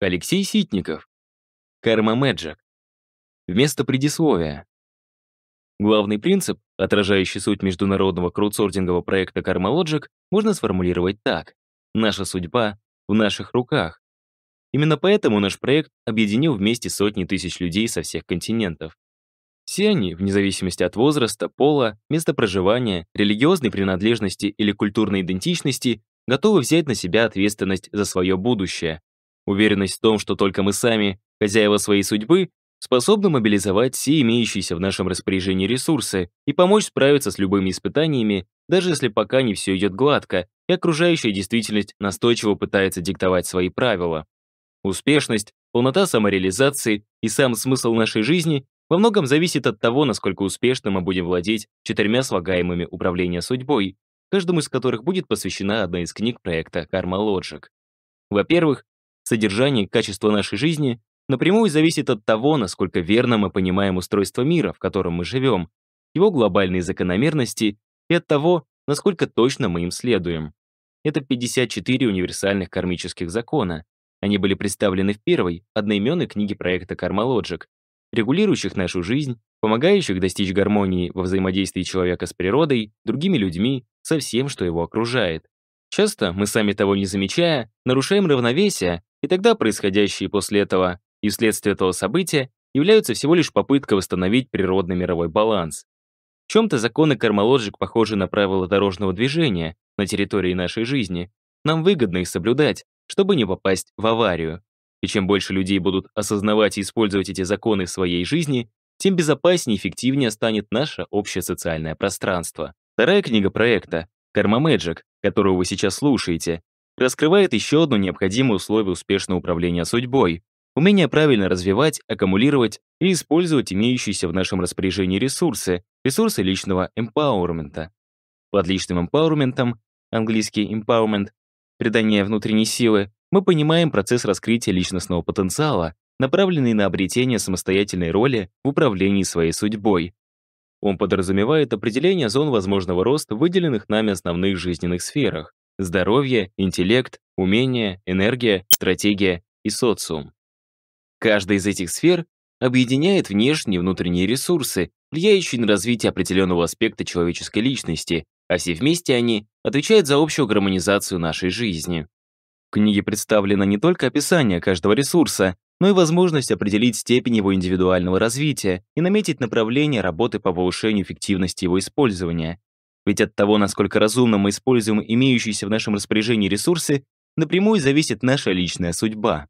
Алексей Ситников. Карма Мэджик. Вместо предисловия. Главный принцип, отражающий суть международного краудсордингового проекта Karma Logic, можно сформулировать так. Наша судьба в наших руках. Именно поэтому наш проект объединил вместе сотни тысяч людей со всех континентов. Все они, вне зависимости от возраста, пола, места проживания, религиозной принадлежности или культурной идентичности, готовы взять на себя ответственность за свое будущее. Уверенность в том, что только мы сами, хозяева своей судьбы, способны мобилизовать все имеющиеся в нашем распоряжении ресурсы и помочь справиться с любыми испытаниями, даже если пока не все идет гладко, и окружающая действительность настойчиво пытается диктовать свои правила. Успешность, полнота самореализации и сам смысл нашей жизни во многом зависит от того, насколько успешно мы будем владеть четырьмя слагаемыми управления судьбой, каждому из которых будет посвящена одна из книг проекта Karma Logic. Во-первых, содержание и качество нашей жизни напрямую зависит от того, насколько верно мы понимаем устройство мира, в котором мы живем, его глобальные закономерности и от того, насколько точно мы им следуем. Это 54 универсальных кармических закона. Они были представлены в первой, одноименной книге проекта Logic, регулирующих нашу жизнь, помогающих достичь гармонии во взаимодействии человека с природой, другими людьми, со всем, что его окружает. Часто мы сами того не замечая, нарушаем равновесие, и тогда происходящие после этого и вследствие этого события являются всего лишь попыткой восстановить природный мировой баланс. В чем-то законы кармологик похожи на правила дорожного движения на территории нашей жизни. Нам выгодно их соблюдать, чтобы не попасть в аварию. И чем больше людей будут осознавать и использовать эти законы в своей жизни, тем безопаснее и эффективнее станет наше общее социальное пространство. Вторая книга проекта «Karma Magic», которую вы сейчас слушаете, раскрывает еще одно необходимое условие успешного управления судьбой Умение правильно развивать, аккумулировать и использовать имеющиеся в нашем распоряжении ресурсы, ресурсы личного эмпауэрмента. Под личным эмпауэрментом, английский empowerment, придание внутренней силы, мы понимаем процесс раскрытия личностного потенциала, направленный на обретение самостоятельной роли в управлении своей судьбой. Он подразумевает определение зон возможного роста в выделенных нами основных жизненных сферах — здоровье, интеллект, умения, энергия, стратегия и социум. Каждая из этих сфер объединяет внешние и внутренние ресурсы, влияющие на развитие определенного аспекта человеческой личности, а все вместе они отвечают за общую гармонизацию нашей жизни. В книге представлено не только описание каждого ресурса, но и возможность определить степень его индивидуального развития и наметить направление работы по повышению эффективности его использования. Ведь от того, насколько разумно мы используем имеющиеся в нашем распоряжении ресурсы, напрямую зависит наша личная судьба.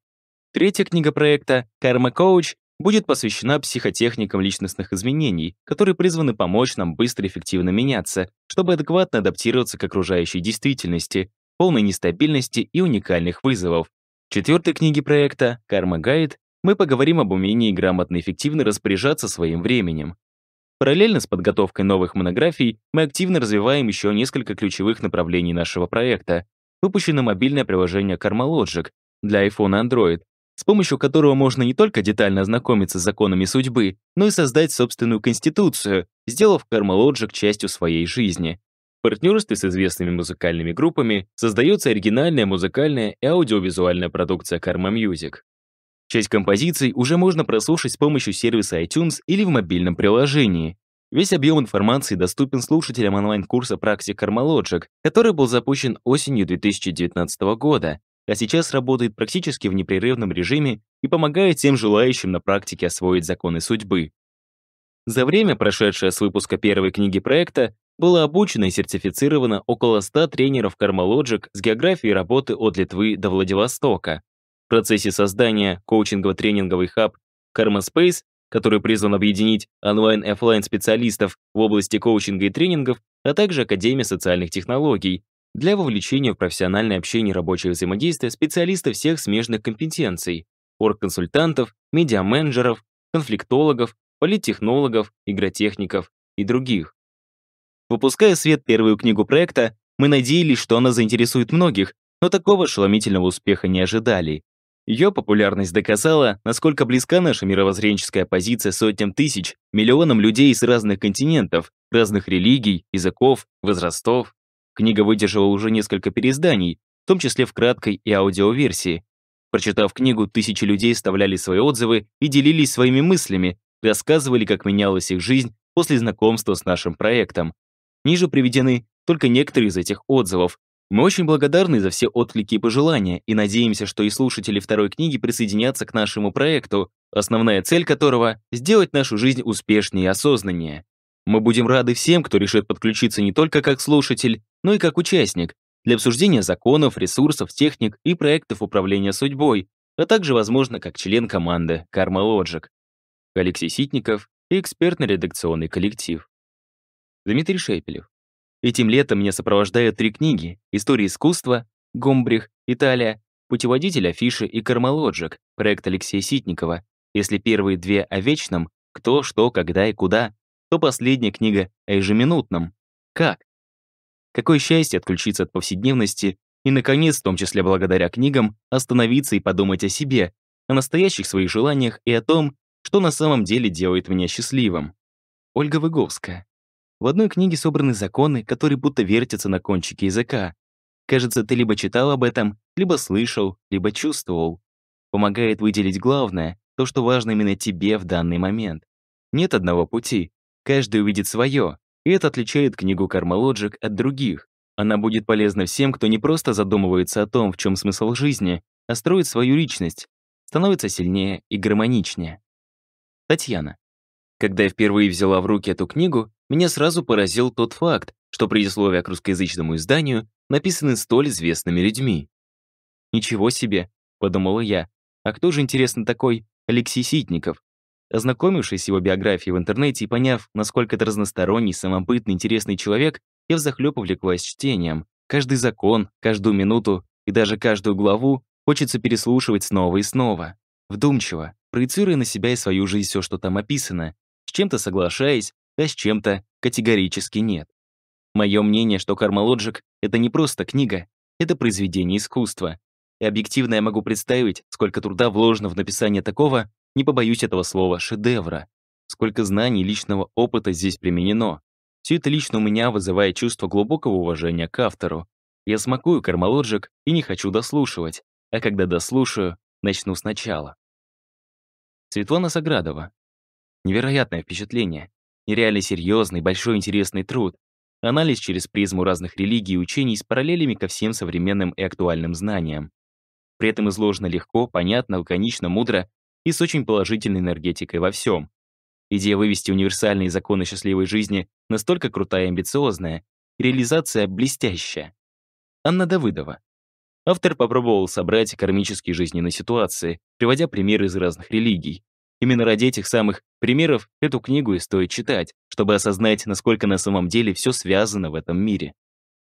Третья книга проекта «Karma Coach» будет посвящена психотехникам личностных изменений, которые призваны помочь нам быстро и эффективно меняться, чтобы адекватно адаптироваться к окружающей действительности, полной нестабильности и уникальных вызовов. В четвертой книге проекта «Karma Guide» мы поговорим об умении грамотно и эффективно распоряжаться своим временем. Параллельно с подготовкой новых монографий мы активно развиваем еще несколько ключевых направлений нашего проекта. Выпущено мобильное приложение Karma Logic для iPhone и Android, с помощью которого можно не только детально ознакомиться с законами судьбы, но и создать собственную конституцию, сделав Karma частью своей жизни. В партнерстве с известными музыкальными группами создается оригинальная музыкальная и аудиовизуальная продукция Karma Music. Часть композиций уже можно прослушать с помощью сервиса iTunes или в мобильном приложении. Весь объем информации доступен слушателям онлайн-курса «Практик Karma который был запущен осенью 2019 года а сейчас работает практически в непрерывном режиме и помогает всем желающим на практике освоить законы судьбы. За время, прошедшее с выпуска первой книги проекта, было обучено и сертифицировано около 100 тренеров Karmalogic с географией работы от Литвы до Владивостока. Процессе создания коучингово-тренинговый хаб Karma Space, который призван объединить онлайн и офлайн специалистов в области коучинга и тренингов, а также Академия социальных технологий, для вовлечения в профессиональное общение и рабочее взаимодействие специалистов всех смежных компетенций, оргконсультантов, медиаменеджеров, конфликтологов, политтехнологов, игротехников и других. Выпуская свет первую книгу проекта, мы надеялись, что она заинтересует многих, но такого ошеломительного успеха не ожидали. Ее популярность доказала, насколько близка наша мировоззренческая позиция сотням тысяч, миллионам людей с разных континентов, разных религий, языков, возрастов. Книга выдержала уже несколько переизданий, в том числе в краткой и аудиоверсии. Прочитав книгу, тысячи людей вставляли свои отзывы и делились своими мыслями, рассказывали, как менялась их жизнь после знакомства с нашим проектом. Ниже приведены только некоторые из этих отзывов. Мы очень благодарны за все отклики и пожелания и надеемся, что и слушатели второй книги присоединятся к нашему проекту, основная цель которого — сделать нашу жизнь успешнее и осознаннее. Мы будем рады всем, кто решит подключиться не только как слушатель, но и как участник, для обсуждения законов, ресурсов, техник и проектов управления судьбой, а также, возможно, как член команды Karma Logic. Алексей Ситников и экспертный редакционный коллектив. Дмитрий Шепелев. Этим летом меня сопровождают три книги «История искусства», «Гомбрих», «Италия», «Путеводитель афиши» и «Кармалоджик», проект Алексея Ситникова. Если первые две о вечном, кто, что, когда и куда, то последняя книга о ежеминутном. Как? Какое счастье отключиться от повседневности и, наконец, в том числе благодаря книгам, остановиться и подумать о себе, о настоящих своих желаниях и о том, что на самом деле делает меня счастливым. Ольга Выговская. В одной книге собраны законы, которые будто вертятся на кончике языка. Кажется, ты либо читал об этом, либо слышал, либо чувствовал. Помогает выделить главное, то, что важно именно тебе в данный момент. Нет одного пути. Каждый увидит свое, и это отличает книгу «Кармалоджик» от других. Она будет полезна всем, кто не просто задумывается о том, в чем смысл жизни, а строит свою личность, становится сильнее и гармоничнее. Татьяна. Когда я впервые взяла в руки эту книгу, меня сразу поразил тот факт, что предисловия к русскоязычному изданию написаны столь известными людьми. «Ничего себе», — подумала я, «а кто же, интересно, такой Алексей Ситников, Ознакомившись с его биографией в интернете и поняв, насколько это разносторонний, самобытный, интересный человек, я взахлёб увлеклась чтением. Каждый закон, каждую минуту и даже каждую главу хочется переслушивать снова и снова. Вдумчиво, проецируя на себя и свою жизнь все, что там описано, с чем-то соглашаясь, а с чем-то категорически нет. Мое мнение, что «Кармалоджик» — это не просто книга, это произведение искусства. И объективно я могу представить, сколько труда вложено в написание такого, не побоюсь этого слова, шедевра. Сколько знаний и личного опыта здесь применено. Все это лично у меня вызывает чувство глубокого уважения к автору. Я смакую кармалоджик и не хочу дослушивать, а когда дослушаю, начну сначала. Светлана Саградова. Невероятное впечатление. Нереально серьезный, большой интересный труд. Анализ через призму разных религий и учений с параллелями ко всем современным и актуальным знаниям. При этом изложено легко, понятно, лаконично, мудро и с очень положительной энергетикой во всем. Идея вывести универсальные законы счастливой жизни настолько крутая и амбициозная, реализация блестящая. Анна Давыдова. Автор попробовал собрать кармические жизненные ситуации, приводя примеры из разных религий. Именно ради этих самых примеров эту книгу и стоит читать, чтобы осознать, насколько на самом деле все связано в этом мире.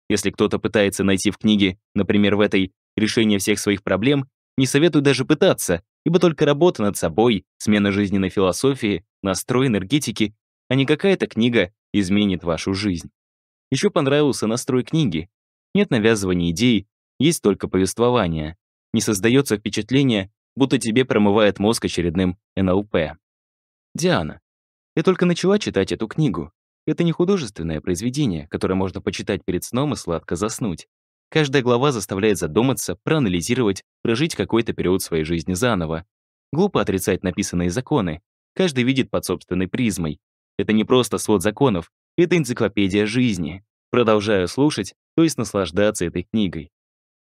Если кто-то пытается найти в книге, например, в этой, решение всех своих проблем, не советую даже пытаться, ибо только работа над собой, смена жизненной философии, настрой энергетики, а не какая-то книга изменит вашу жизнь. Еще понравился настрой книги. Нет навязывания идей, есть только повествование. Не создается впечатление, будто тебе промывает мозг очередным НЛП. Диана. Я только начала читать эту книгу. Это не художественное произведение, которое можно почитать перед сном и сладко заснуть. Каждая глава заставляет задуматься, проанализировать, прожить какой-то период своей жизни заново. Глупо отрицать написанные законы. Каждый видит под собственной призмой. Это не просто свод законов, это энциклопедия жизни. Продолжаю слушать, то есть наслаждаться этой книгой.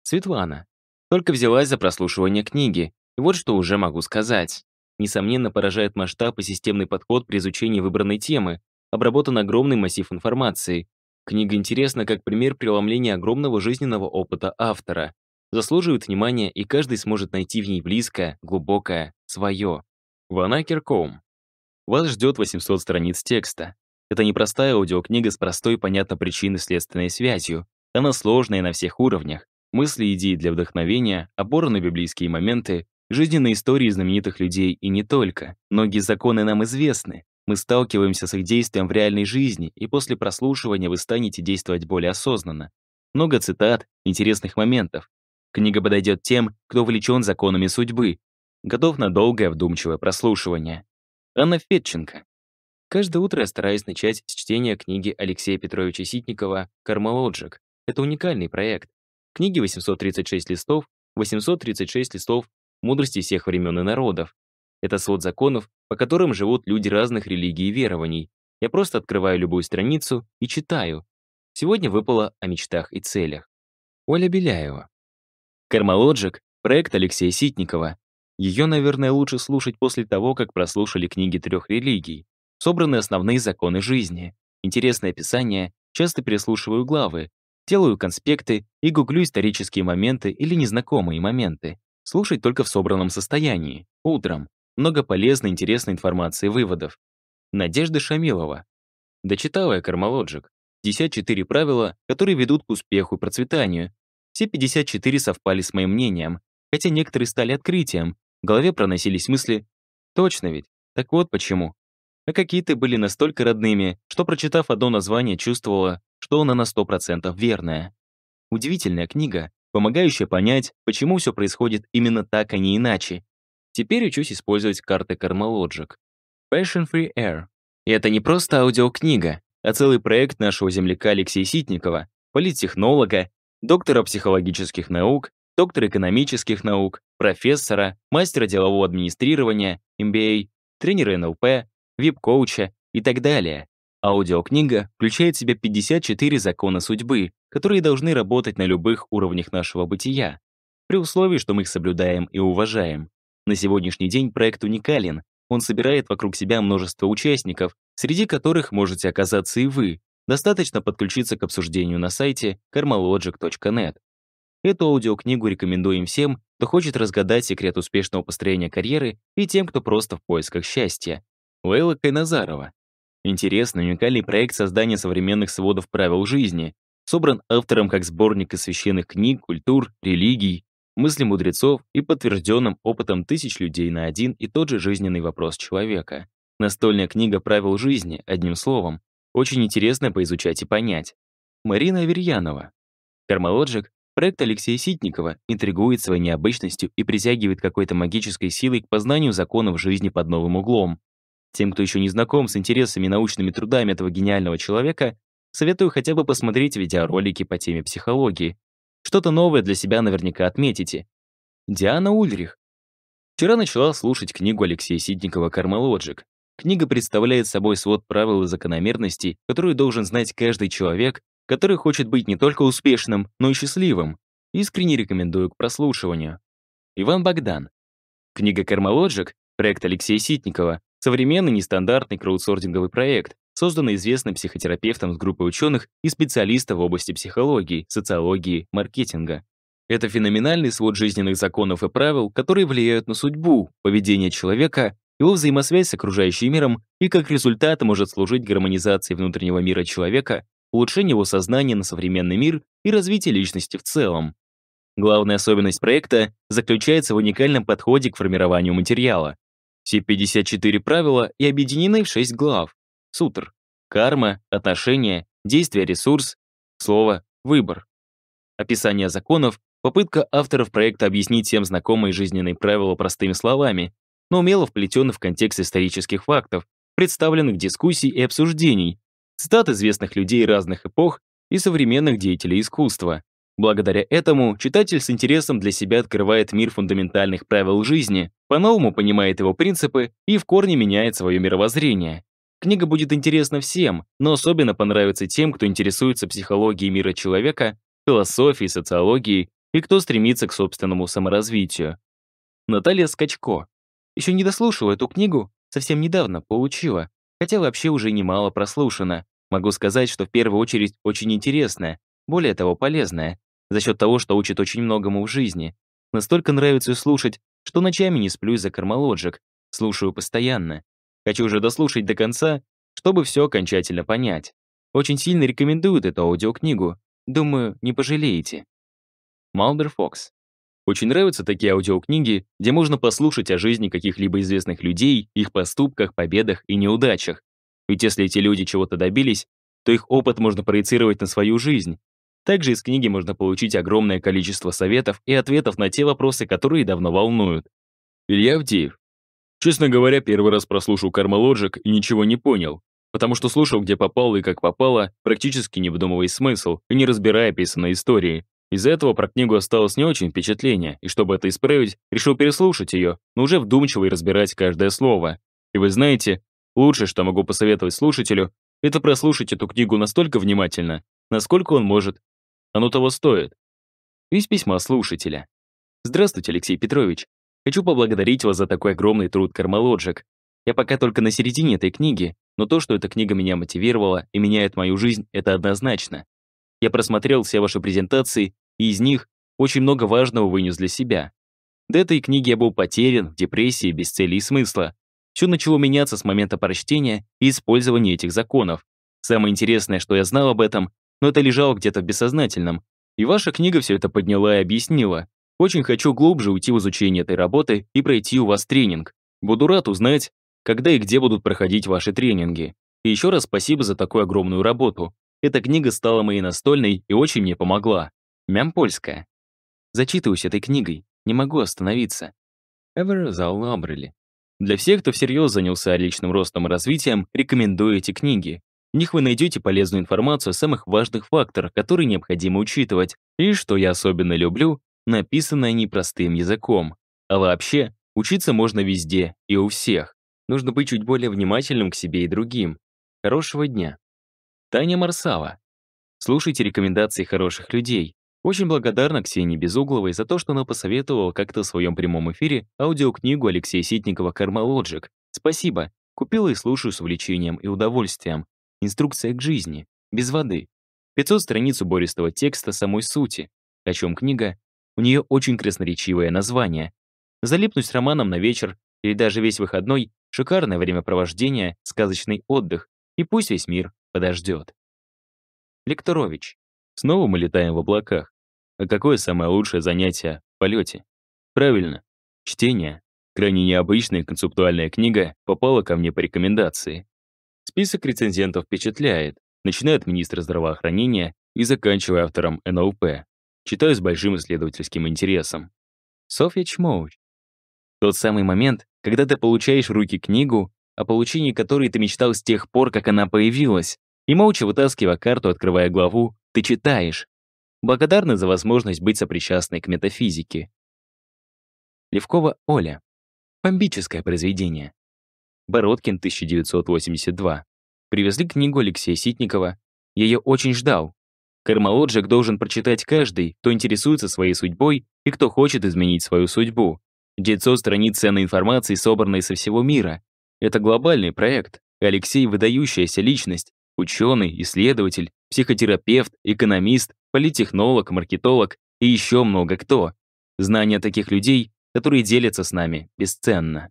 Светлана. Только взялась за прослушивание книги, и вот что уже могу сказать. Несомненно, поражает масштаб и системный подход при изучении выбранной темы, обработан огромный массив информации, Книга интересна как пример преломления огромного жизненного опыта автора. Заслуживает внимания, и каждый сможет найти в ней близкое, глубокое, свое. Ванакер.ком. Вас ждет 800 страниц текста. Это непростая аудиокнига с простой понятной причиной следственной связью. Она сложная на всех уровнях. Мысли идеи для вдохновения, опора на библейские моменты, жизненные истории знаменитых людей и не только. Многие законы нам известны, мы сталкиваемся с их действием в реальной жизни, и после прослушивания вы станете действовать более осознанно. Много цитат, интересных моментов. Книга подойдет тем, кто увлечен законами судьбы, готов на долгое вдумчивое прослушивание. Анна Фетченко. Каждое утро я стараюсь начать с чтения книги Алексея Петровича Ситникова «Кармалоджик». Это уникальный проект. Книги 836 листов, 836 листов мудрости всех времен и народов. Это свод законов, по которым живут люди разных религий и верований. Я просто открываю любую страницу и читаю. Сегодня выпало о мечтах и целях. Оля Беляева. Кармалоджик — проект Алексея Ситникова. Ее, наверное, лучше слушать после того, как прослушали книги трех религий. Собраны основные законы жизни. Интересное описание, часто переслушиваю главы, делаю конспекты и гуглю исторические моменты или незнакомые моменты. Слушать только в собранном состоянии, утром. Много полезной, интересной информации и выводов. Надежда Шамилова. Дочитала я Кармалоджик. 54 правила, которые ведут к успеху и процветанию. Все 54 совпали с моим мнением, хотя некоторые стали открытием. В голове проносились мысли «Точно ведь? Так вот почему». А какие-то были настолько родными, что, прочитав одно название, чувствовала, что оно на 100% верное. Удивительная книга, помогающая понять, почему все происходит именно так, а не иначе. Теперь учусь использовать карты Karmalogic. Passion Free Air. И это не просто аудиокнига, а целый проект нашего земляка Алексея Ситникова, политтехнолога, доктора психологических наук, доктора экономических наук, профессора, мастера делового администрирования, MBA, тренера НЛП, вип-коуча и так далее. Аудиокнига включает в себя 54 закона судьбы, которые должны работать на любых уровнях нашего бытия, при условии, что мы их соблюдаем и уважаем. На сегодняшний день проект уникален. Он собирает вокруг себя множество участников, среди которых можете оказаться и вы. Достаточно подключиться к обсуждению на сайте karmalogic.net. Эту аудиокнигу рекомендуем всем, кто хочет разгадать секрет успешного построения карьеры и тем, кто просто в поисках счастья. Лейла Кайназарова. Интересный, уникальный проект создания современных сводов правил жизни. Собран автором как сборник из священных книг, культур, религий, мыслей мудрецов и подтвержденным опытом тысяч людей на один и тот же жизненный вопрос человека. Настольная книга правил жизни, одним словом. Очень интересно поизучать и понять. Марина Аверьянова. Кармалоджик Проект Алексея Ситникова интригует своей необычностью и притягивает какой-то магической силой к познанию законов жизни под новым углом. Тем, кто еще не знаком с интересами и научными трудами этого гениального человека, советую хотя бы посмотреть видеоролики по теме психологии. Что-то новое для себя наверняка отметите. Диана Ульрих. Вчера начала слушать книгу Алексея Сидникова «Кармалоджик». Книга представляет собой свод правил и закономерностей, которые должен знать каждый человек, который хочет быть не только успешным, но и счастливым. Искренне рекомендую к прослушиванию. Иван Богдан. Книга «Кармалоджик» проект Алексея Ситникова Современный нестандартный краудсординговый проект, созданный известным психотерапевтом с группой ученых и специалистов в области психологии, социологии, маркетинга. Это феноменальный свод жизненных законов и правил, которые влияют на судьбу, поведение человека, его взаимосвязь с окружающим миром и как результат может служить гармонизации внутреннего мира человека, улучшению его сознания на современный мир и развитию личности в целом. Главная особенность проекта заключается в уникальном подходе к формированию материала. Все 54 правила и объединены в 6 глав. Сутр. Карма, отношения, действие, ресурс, слово, выбор. Описание законов, попытка авторов проекта объяснить всем знакомые жизненные правила простыми словами, но умело вплетены в контекст исторических фактов, представленных дискуссий и обсуждений, цитат известных людей разных эпох и современных деятелей искусства. Благодаря этому читатель с интересом для себя открывает мир фундаментальных правил жизни, по-новому понимает его принципы и в корне меняет свое мировоззрение. Книга будет интересна всем, но особенно понравится тем, кто интересуется психологией мира человека, философией, социологией и кто стремится к собственному саморазвитию. Наталья Скачко. Еще не дослушала эту книгу, совсем недавно получила, хотя вообще уже немало прослушана. Могу сказать, что в первую очередь очень интересная, более того, полезная, за счет того, что учит очень многому в жизни. Настолько нравится слушать, что ночами не сплю из-за кармалоджик, слушаю постоянно. Хочу уже дослушать до конца, чтобы все окончательно понять. Очень сильно рекомендуют эту аудиокнигу. Думаю, не пожалеете. Малдер Фокс. Очень нравятся такие аудиокниги, где можно послушать о жизни каких-либо известных людей, их поступках, победах и неудачах. Ведь если эти люди чего-то добились, то их опыт можно проецировать на свою жизнь, также из книги можно получить огромное количество советов и ответов на те вопросы, которые давно волнуют. Илья Авдеев. Честно говоря, первый раз прослушал Кармалоджик и ничего не понял, потому что слушал, где попало и как попало, практически не вдумывая смысл и не разбирая описанной истории. Из-за этого про книгу осталось не очень впечатление, и чтобы это исправить, решил переслушать ее, но уже вдумчиво и разбирать каждое слово. И вы знаете, лучшее, что могу посоветовать слушателю, это прослушать эту книгу настолько внимательно, насколько он может. Оно того стоит. Из письма слушателя. Здравствуйте, Алексей Петрович. Хочу поблагодарить вас за такой огромный труд Кармалоджик. Я пока только на середине этой книги, но то, что эта книга меня мотивировала и меняет мою жизнь, это однозначно. Я просмотрел все ваши презентации, и из них очень много важного вынес для себя. До этой книги я был потерян, в депрессии, без цели и смысла. Все начало меняться с момента прочтения и использования этих законов. Самое интересное, что я знал об этом, но это лежало где-то в бессознательном. И ваша книга все это подняла и объяснила. Очень хочу глубже уйти в изучение этой работы и пройти у вас тренинг. Буду рад узнать, когда и где будут проходить ваши тренинги. И еще раз спасибо за такую огромную работу. Эта книга стала моей настольной и очень мне помогла. Мям польская. Зачитываюсь этой книгой, не могу остановиться. Эверзал Лабрели. Для всех, кто всерьез занялся личным ростом и развитием, рекомендую эти книги. В них вы найдете полезную информацию о самых важных факторах, которые необходимо учитывать. И, что я особенно люблю, написано они простым языком. А вообще, учиться можно везде и у всех. Нужно быть чуть более внимательным к себе и другим. Хорошего дня. Таня Марсава. Слушайте рекомендации хороших людей. Очень благодарна Ксении Безугловой за то, что она посоветовала как-то в своем прямом эфире аудиокнигу Алексея Ситникова «Кармалоджик». Спасибо. Купила и слушаю с увлечением и удовольствием. Инструкция к жизни. Без воды. 500 страниц убористого текста самой сути. О чем книга? У нее очень красноречивое название. Залипнуть с романом на вечер или даже весь выходной — шикарное времяпровождение, сказочный отдых, и пусть весь мир подождет. Лекторович. Снова мы летаем в облаках. А какое самое лучшее занятие в полете? Правильно, чтение. Крайне необычная концептуальная книга попала ко мне по рекомендации. Список рецензентов впечатляет, начиная от министра здравоохранения и заканчивая автором НЛП. Читаю с большим исследовательским интересом. Софья Чмоуч. Тот самый момент, когда ты получаешь в руки книгу, о получении которой ты мечтал с тех пор, как она появилась, и молча вытаскивая карту, открывая главу, ты читаешь, Благодарны за возможность быть сопричастной к метафизике. Левкова Оля. Бомбическое произведение. Бородкин, 1982. Привезли книгу Алексея Ситникова. Я ее очень ждал. Кармалоджик должен прочитать каждый, кто интересуется своей судьбой и кто хочет изменить свою судьбу. 900 страниц ценной информации, собранной со всего мира. Это глобальный проект. Алексей — выдающаяся личность, ученый, исследователь, психотерапевт, экономист, политтехнолог, маркетолог и еще много кто. Знания таких людей, которые делятся с нами, бесценно.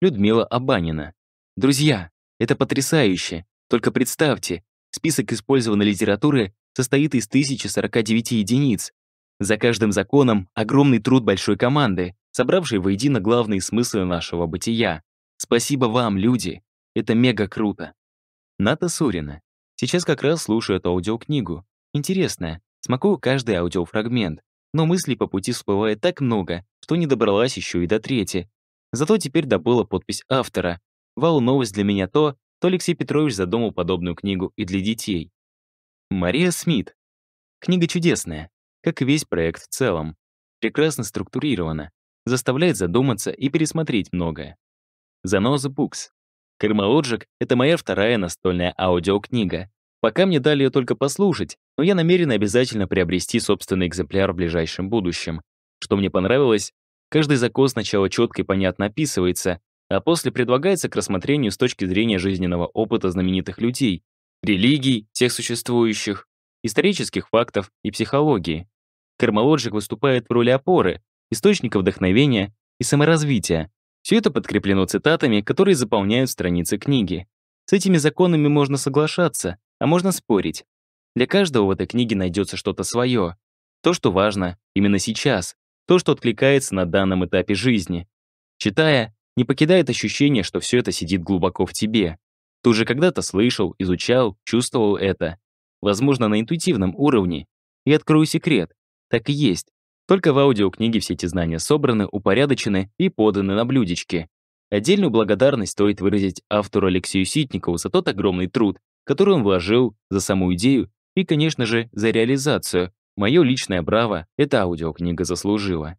Людмила Абанина. Друзья, это потрясающе. Только представьте, список использованной литературы состоит из 1049 единиц. За каждым законом огромный труд большой команды, собравшей воедино главные смыслы нашего бытия. Спасибо вам, люди. Это мега круто. Ната Сурина. Сейчас как раз слушаю эту аудиокнигу. Интересная, смакую каждый аудиофрагмент, но мыслей по пути всплывает так много, что не добралась еще и до трети. Зато теперь добыла подпись автора. Вау, новость для меня то, что Алексей Петрович задумал подобную книгу и для детей. Мария Смит. Книга чудесная, как и весь проект в целом. Прекрасно структурирована, заставляет задуматься и пересмотреть многое. Заноза Букс. Кармалоджик — это моя вторая настольная аудиокнига. Пока мне дали ее только послушать, но я намерен обязательно приобрести собственный экземпляр в ближайшем будущем. Что мне понравилось, каждый закон сначала четко и понятно описывается, а после предлагается к рассмотрению с точки зрения жизненного опыта знаменитых людей, религий, всех существующих, исторических фактов и психологии. Кармалоджик выступает в роли опоры, источника вдохновения и саморазвития. Все это подкреплено цитатами, которые заполняют страницы книги. С этими законами можно соглашаться, а можно спорить. Для каждого в этой книге найдется что-то свое. То, что важно именно сейчас. То, что откликается на данном этапе жизни. Читая, не покидает ощущение, что все это сидит глубоко в тебе. Ты уже когда-то слышал, изучал, чувствовал это. Возможно, на интуитивном уровне. И открою секрет. Так и есть. Только в аудиокниге все эти знания собраны, упорядочены и поданы на блюдечке. Отдельную благодарность стоит выразить автору Алексею Ситникову за тот огромный труд, который он вложил за саму идею и, конечно же, за реализацию. Мое личное браво эта аудиокнига заслужила.